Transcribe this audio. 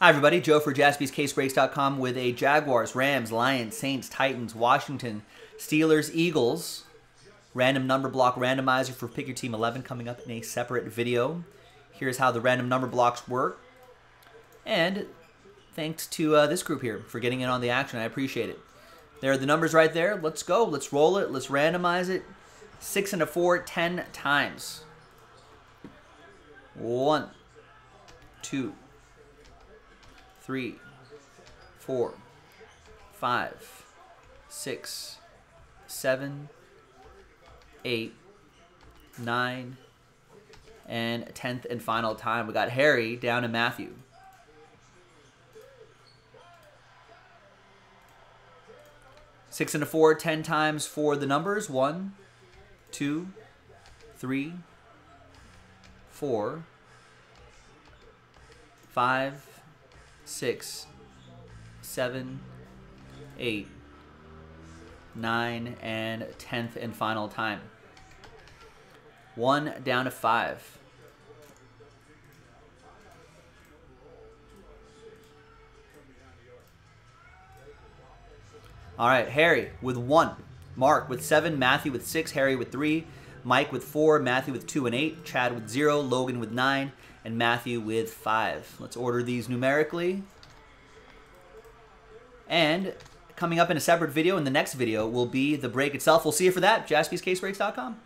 Hi, everybody. Joe for jaspyscasebreaks.com with a Jaguars, Rams, Lions, Saints, Titans, Washington, Steelers, Eagles random number block randomizer for Pick Your Team 11 coming up in a separate video. Here's how the random number blocks work. And thanks to uh, this group here for getting in on the action. I appreciate it. There are the numbers right there. Let's go. Let's roll it. Let's randomize it. Six and a four, ten times. One, two, three, four, five, six, seven, eight, nine, and tenth and final time. We got Harry down to Matthew. Six and a four, ten times for the numbers. One, two, three, four, five, six, seven, eight, nine, and tenth and final time. One down to five. All right, Harry with one, Mark with seven, Matthew with six, Harry with three, Mike with four, Matthew with two and eight, Chad with zero, Logan with nine, and Matthew with five. Let's order these numerically. And coming up in a separate video, in the next video, will be the break itself. We'll see you for that, jaspyscasebreaks.com.